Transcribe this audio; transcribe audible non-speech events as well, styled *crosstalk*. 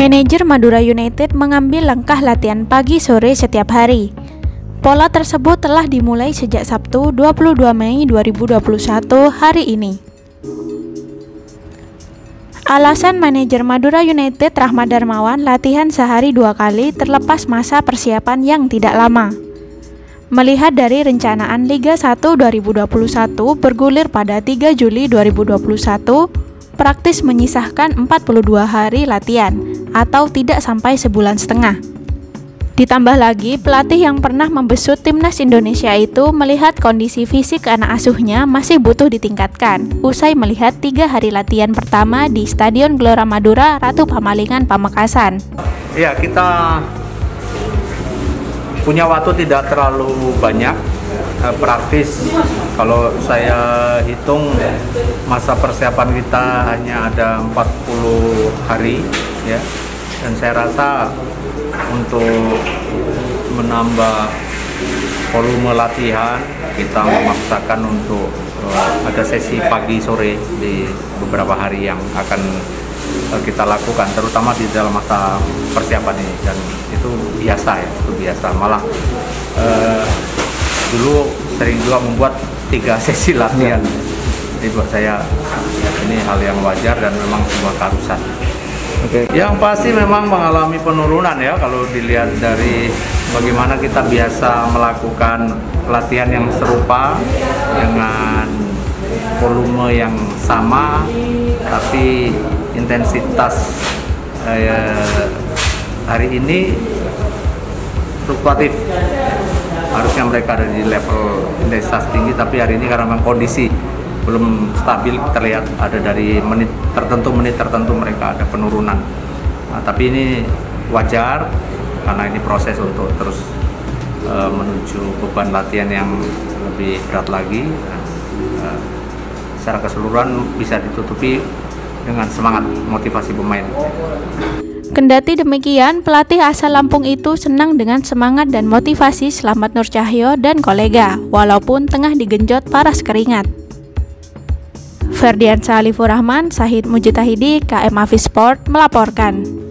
Manajer Madura United mengambil langkah latihan pagi sore setiap hari. Pola tersebut telah dimulai sejak Sabtu 22 Mei 2021 hari ini. Alasan manajer Madura United Rahmat Darmawan latihan sehari dua kali terlepas masa persiapan yang tidak lama. Melihat dari rencanaan Liga 1 2021 bergulir pada 3 Juli 2021, praktis menyisahkan 42 hari latihan atau tidak sampai sebulan setengah. Ditambah lagi, pelatih yang pernah membesut timnas Indonesia itu melihat kondisi fisik anak asuhnya masih butuh ditingkatkan. Usai melihat tiga hari latihan pertama di Stadion Gelora Madura, Ratu Pamalingan, Pamekasan. Ya, kita punya waktu tidak terlalu banyak uh, praktis. Kalau saya hitung masa persiapan kita hanya ada 40 hari ya. Dan saya rasa untuk menambah volume latihan kita memaksakan untuk uh, ada sesi pagi sore di beberapa hari yang akan uh, kita lakukan terutama di dalam masa persiapan ini. Dan itu biasa ya itu biasa. Malah uh, dulu sering juga membuat tiga *laughs* sesi latihan. Jadi buat saya ini hal yang wajar dan memang sebuah keharusan. Oke. Okay. Yang pasti memang mengalami penurunan ya kalau dilihat dari bagaimana kita biasa melakukan latihan yang serupa dengan volume yang sama tapi intensitas eh, hari ini fluktuatif harusnya mereka ada di level intensitas tinggi tapi hari ini karena memang kondisi belum stabil terlihat ada dari menit tertentu menit tertentu mereka ada penurunan nah, tapi ini wajar karena ini proses untuk terus uh, menuju beban latihan yang lebih berat lagi nah, uh, secara keseluruhan bisa ditutupi dengan semangat motivasi pemain. Kendati demikian, pelatih asal Lampung itu senang dengan semangat dan motivasi Selamat Nur Cahyo dan kolega, walaupun tengah digenjot paras keringat. Ferdian Salifur Rahman, Sahid Mujitahidi, KM Afi Sport melaporkan.